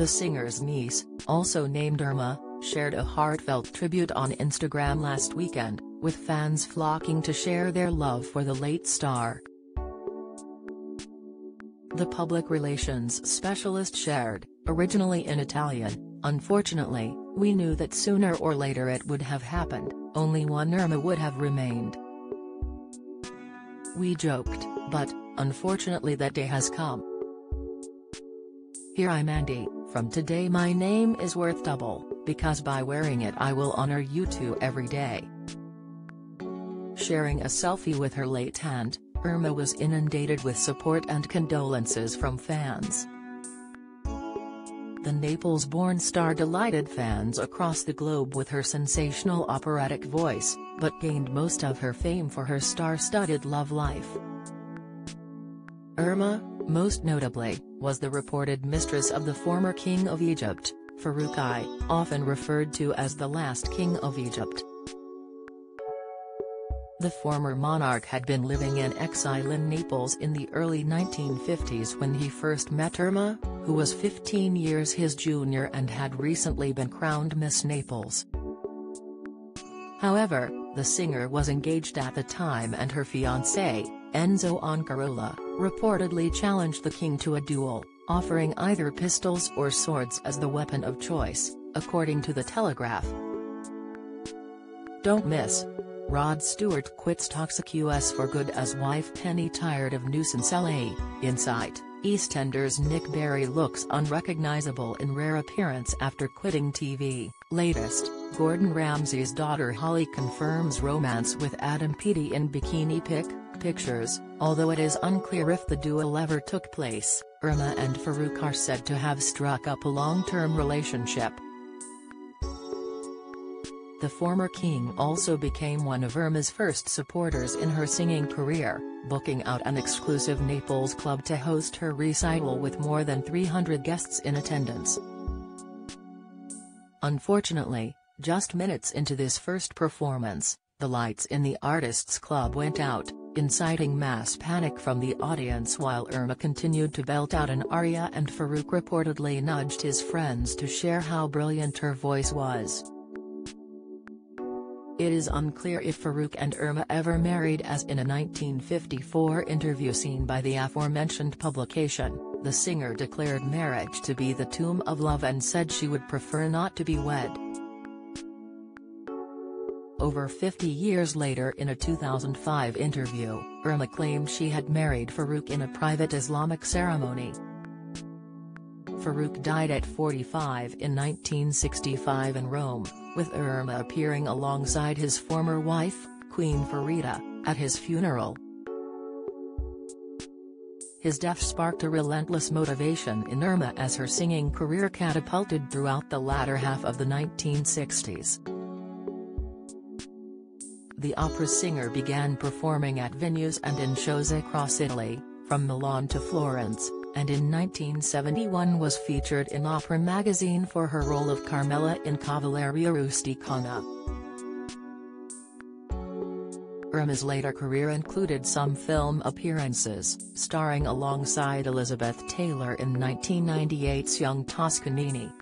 The singer's niece, also named Irma, shared a heartfelt tribute on Instagram last weekend, with fans flocking to share their love for the late star. The public relations specialist shared, originally in Italian, Unfortunately, we knew that sooner or later it would have happened, only one Irma would have remained. We joked, but, unfortunately that day has come. Here I'm Andy, from today my name is worth double, because by wearing it I will honor you two every day. Sharing a selfie with her late aunt, Irma was inundated with support and condolences from fans. The Naples-born star delighted fans across the globe with her sensational operatic voice, but gained most of her fame for her star-studded love life. Irma, most notably, was the reported mistress of the former king of Egypt, Farouk I, often referred to as the last king of Egypt. The former monarch had been living in exile in Naples in the early 1950s when he first met Irma, who was 15 years his junior and had recently been crowned Miss Naples. However, the singer was engaged at the time and her fiancé, Enzo Oncarola, reportedly challenged the king to a duel, offering either pistols or swords as the weapon of choice, according to The Telegraph. Don't miss. Rod Stewart quits Toxic US for good as wife Penny tired of nuisance LA, Insight. EastEnders Nick Berry looks unrecognizable in rare appearance after quitting TV. Latest, Gordon Ramsay's daughter Holly confirms romance with Adam Peaty in bikini pic, pictures, although it is unclear if the duel ever took place, Irma and Farouk are said to have struck up a long-term relationship. The former king also became one of Irma's first supporters in her singing career, booking out an exclusive Naples club to host her recital with more than 300 guests in attendance. Unfortunately, just minutes into this first performance, the lights in the artists' club went out, inciting mass panic from the audience while Irma continued to belt out an aria and Farouk reportedly nudged his friends to share how brilliant her voice was. It is unclear if Farouk and Irma ever married as in a 1954 interview seen by the aforementioned publication, the singer declared marriage to be the tomb of love and said she would prefer not to be wed. Over 50 years later in a 2005 interview, Irma claimed she had married Farouk in a private Islamic ceremony. Farouk died at 45 in 1965 in Rome, with Irma appearing alongside his former wife, Queen Farida, at his funeral. His death sparked a relentless motivation in Irma as her singing career catapulted throughout the latter half of the 1960s. The opera singer began performing at venues and in shows across Italy, from Milan to Florence, and in 1971 was featured in Opera magazine for her role of Carmela in Cavalleria Rusticana. Irma's later career included some film appearances, starring alongside Elizabeth Taylor in 1998's Young Toscanini.